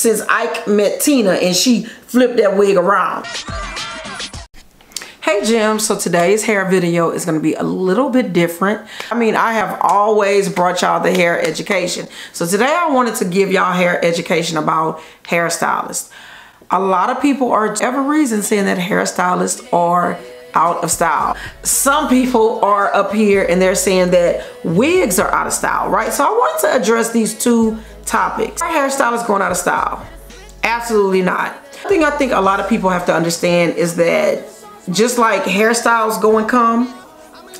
since Ike met Tina and she flipped that wig around. Hey Jim, so today's hair video is going to be a little bit different. I mean, I have always brought y'all the hair education. So today I wanted to give y'all hair education about hairstylists. A lot of people are, ever reason, saying that hairstylists are out of style. Some people are up here and they're saying that wigs are out of style, right? So I wanted to address these two topics. Are hairstylists going out of style? Absolutely not. The thing I think a lot of people have to understand is that just like hairstyles go and come,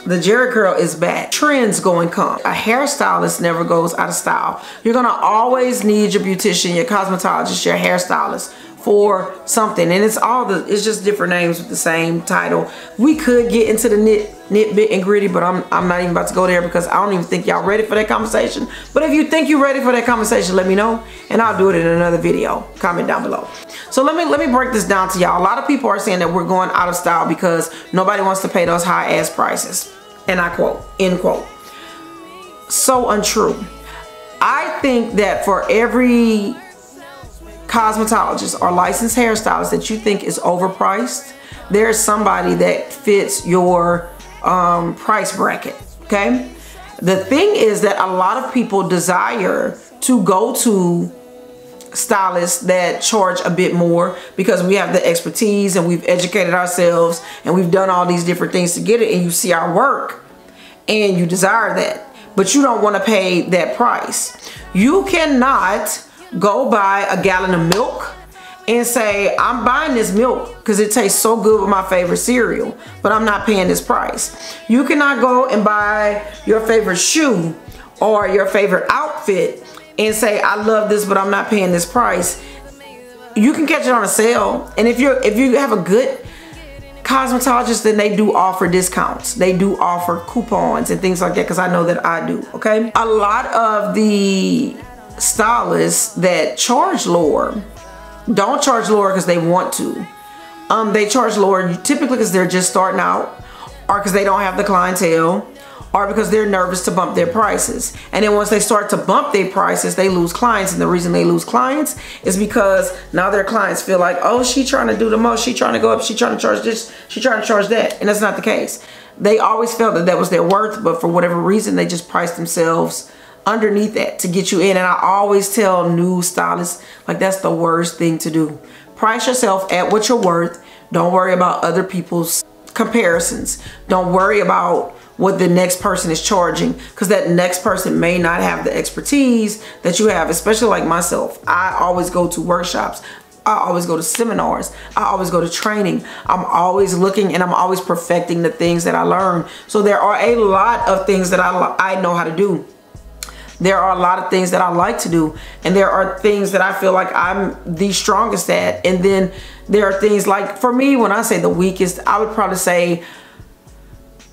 the Jheri curl is back. Trends go and come. A hairstylist never goes out of style. You're gonna always need your beautician, your cosmetologist, your hairstylist for something. And it's all the it's just different names with the same title. We could get into the nit bit and gritty but I'm, I'm not even about to go there because I don't even think y'all ready for that conversation. But if you think you're ready for that conversation let me know and I'll do it in another video. Comment down below. So let me let me break this down to y'all. A lot of people are saying that we're going out of style because nobody wants to pay those high ass prices. And I quote end quote. So untrue. I think that for every cosmetologist or licensed hairstylist that you think is overpriced, there's somebody that fits your um, price bracket, okay? The thing is that a lot of people desire to go to stylists that charge a bit more because we have the expertise and we've educated ourselves and we've done all these different things to get it and you see our work and you desire that but you don't want to pay that price you cannot go buy a gallon of milk and say, I'm buying this milk because it tastes so good with my favorite cereal, but I'm not paying this price. You cannot go and buy your favorite shoe or your favorite outfit and say, I love this, but I'm not paying this price. You can catch it on a sale. And if you're if you have a good cosmetologist, then they do offer discounts. They do offer coupons and things like that because I know that I do, okay? A lot of the stylists that charge lower don't charge lower because they want to. Um, they charge lower typically because they're just starting out or because they don't have the clientele or because they're nervous to bump their prices. And then once they start to bump their prices, they lose clients. And the reason they lose clients is because now their clients feel like, oh, she trying to do the most. She trying to go up. She trying to charge this. She trying to charge that. And that's not the case. They always felt that that was their worth, but for whatever reason, they just priced themselves underneath that to get you in. And I always tell new stylists, like that's the worst thing to do. Price yourself at what you're worth. Don't worry about other people's comparisons. Don't worry about what the next person is charging because that next person may not have the expertise that you have, especially like myself. I always go to workshops. I always go to seminars. I always go to training. I'm always looking and I'm always perfecting the things that I learn. So there are a lot of things that I, I know how to do there are a lot of things that I like to do and there are things that I feel like I'm the strongest at. And then there are things like for me when I say the weakest I would probably say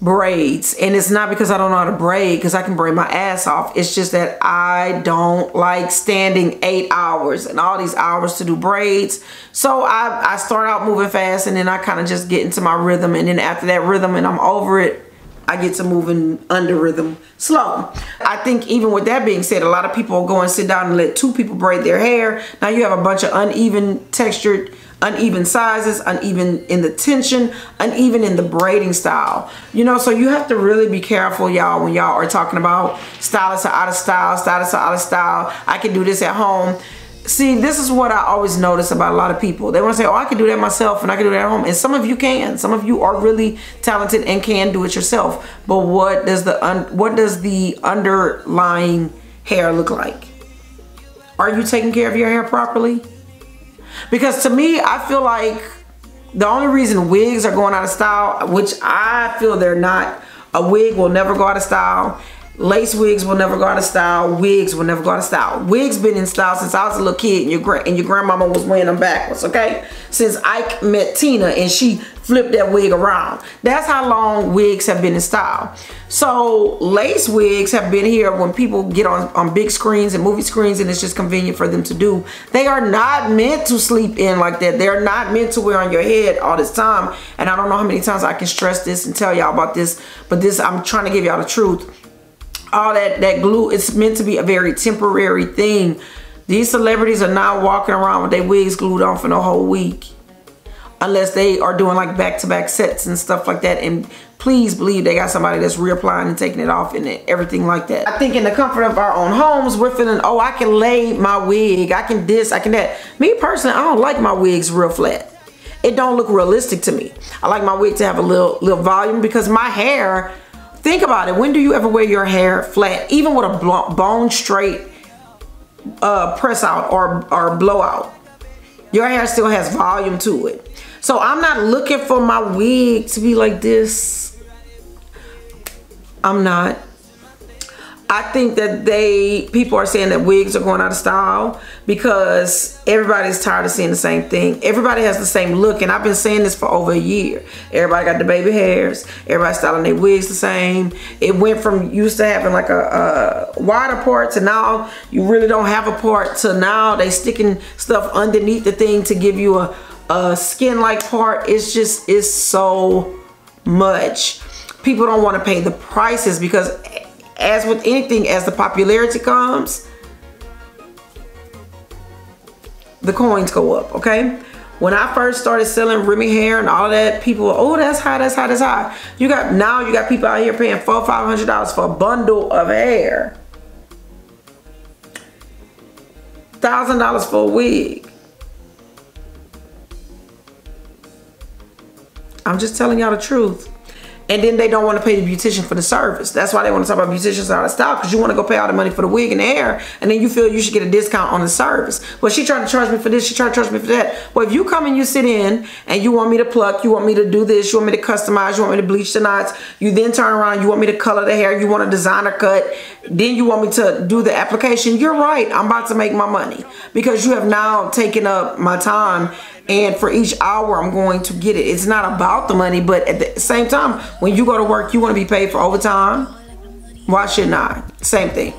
braids. And it's not because I don't know how to braid because I can braid my ass off. It's just that I don't like standing eight hours and all these hours to do braids. So I, I start out moving fast and then I kind of just get into my rhythm. And then after that rhythm and I'm over it I get to moving under rhythm slow. I think even with that being said, a lot of people go and sit down and let two people braid their hair. Now you have a bunch of uneven textured, uneven sizes, uneven in the tension, uneven in the braiding style. You know, so you have to really be careful, y'all, when y'all are talking about stylists are out of style, stylists are out of style. I can do this at home see this is what i always notice about a lot of people. They want to say oh i can do that myself and i can do that at home. And some of you can. Some of you are really talented and can do it yourself. But what does the what does the underlying hair look like? Are you taking care of your hair properly? Because to me i feel like the only reason wigs are going out of style which i feel they're not a wig will never go out of style Lace wigs will never go out of style. Wigs will never go out of style. Wigs been in style since I was a little kid and your, gra and your grandmama was wearing them backwards, okay? Since Ike met Tina and she flipped that wig around. That's how long wigs have been in style. So lace wigs have been here when people get on, on big screens and movie screens and it's just convenient for them to do. They are not meant to sleep in like that. They're not meant to wear on your head all this time. And I don't know how many times I can stress this and tell y'all about this, but this, I'm trying to give y'all the truth all that that glue it's meant to be a very temporary thing These celebrities are not walking around with their wigs glued on for the whole week. Unless they are doing like back-to-back -back sets and stuff like that. And please believe they got somebody that's reapplying and taking it off and everything like that. I think in the comfort of our own homes, we're feeling, oh, I can lay my wig. I can this, I can that. Me personally, I don't like my wigs real flat. It don't look realistic to me. I like my wig to have a little, little volume because my hair, think about it. When do you ever wear your hair flat? Even with a bone straight uh, press out or, or blowout. Your hair still has volume to it. So I'm not looking for my wig to be like this. I'm not. I think that they people are saying that wigs are going out of style because everybody's tired of seeing the same thing. Everybody has the same look, and I've been saying this for over a year. Everybody got the baby hairs. Everybody styling their wigs the same. It went from used to having like a, a wider part to now you really don't have a part to now they sticking stuff underneath the thing to give you a, a skin-like part. It's just it's so much. People don't want to pay the prices because as with anything, as the popularity comes, the coins go up, okay? When I first started selling Remy hair and all that, people were, oh, that's high, that's high, that's high. You got, now you got people out here paying four, $500 for a bundle of hair. $1,000 for a wig. I'm just telling y'all the truth and then they don't want to pay the beautician for the service. That's why they want to talk about beauticians out of style because you want to go pay all the money for the wig and the hair and then you feel you should get a discount on the service. Well, she tried to charge me for this, she tried to charge me for that. Well, if you come and you sit in and you want me to pluck, you want me to do this, you want me to customize, you want me to bleach the knots, you then turn around, you want me to color the hair, you want a designer cut, then you want me to do the application, you're right. I'm about to make my money because you have now taken up my time and for each hour I'm going to get it. It's not about the money, but at the same time, when you go to work, you want to be paid for overtime. Why should not? Same thing.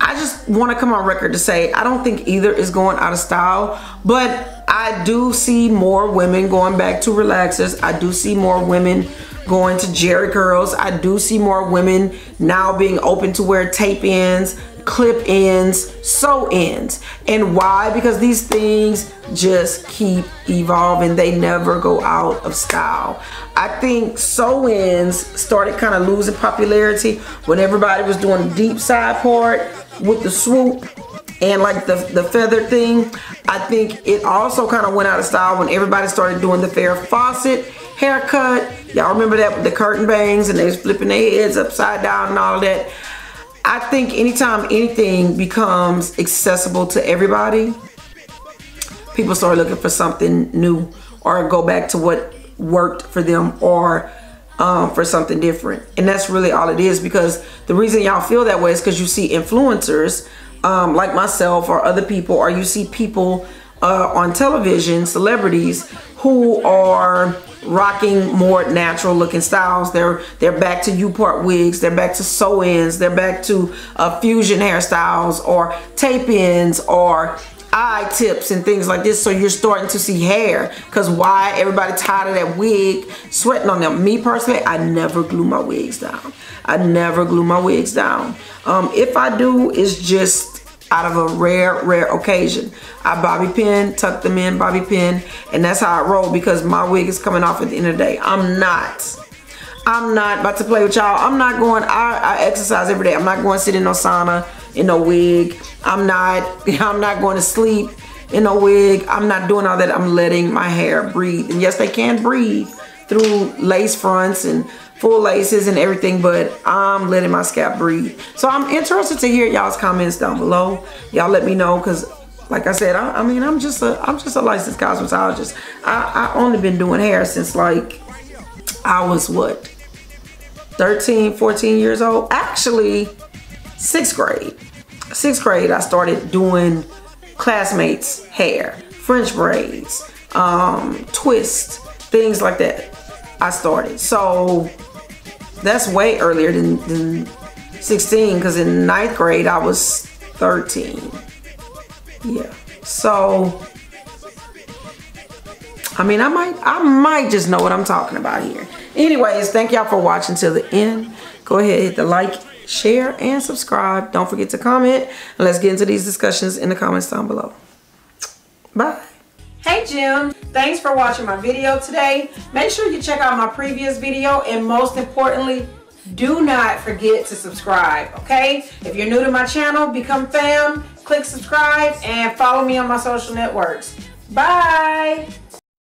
I just want to come on record to say I don't think either is going out of style, but I do see more women going back to relaxers. I do see more women going to Jheri curls. I do see more women now being open to wear tape-ins, clip ends, sew-ins. And why? Because these things just keep evolving. They never go out of style. I think sew-ins started kind of losing popularity when everybody was doing the deep side part with the swoop and like the, the feather thing. I think it also kind of went out of style when everybody started doing the Farrah Fawcett haircut. Y'all remember that with the curtain bangs and they was flipping their heads upside down and all that. I think anytime anything becomes accessible to everybody, people start looking for something new or go back to what worked for them or um, for something different. And that's really all it is because the reason y'all feel that way is because you see influencers um, like myself or other people or you see people uh, on television, celebrities who are rocking more natural looking styles. They're they're back to U-part wigs. They're back to sew-ins. They're back to uh, fusion hairstyles or tape-ins or I-tips and things like this so you're starting to see hair because why everybody tired of that wig sweating on them me personally I never glue my wigs down I never glue my wigs down um, if I do it's just out of a rare, rare occasion. I bobby pin, tuck them in, bobby pin, and that's how I roll because my wig is coming off at the end of the day. I'm not. I'm not about to play with y'all. I'm not going, I, I exercise every day. I'm not going to sit in no sauna, in no wig. I'm not, I'm not going to sleep in a wig. I'm not doing all that. I'm letting my hair breathe. And yes, they can breathe through lace fronts and full laces and everything, but I'm letting my scalp breathe. So I'm interested to hear y'all's comments down below. Y'all let me know because like I said, I, I, mean, I'm just a, I'm just a licensed cosmetologist. I, I only been doing hair since like, I was what, 13, 14 years old? Actually, sixth grade. Sixth grade, I started doing classmates' hair, French braids, um, twist, things like that. I started. So that's way earlier than, than 16 because in ninth grade I was 13. Yeah. So I mean I might I might just know what I'm talking about here. Anyways, thank y'all for watching till the end. Go ahead, hit the like share, and subscribe. Don't forget to comment. Let's get into these discussions in the comments down below. Bye. Hey Jim, thanks for watching my video today. Make sure you check out my previous video and most importantly, do not forget to subscribe, okay? If you're new to my channel, become fam, click subscribe, and follow me on my social networks. Bye!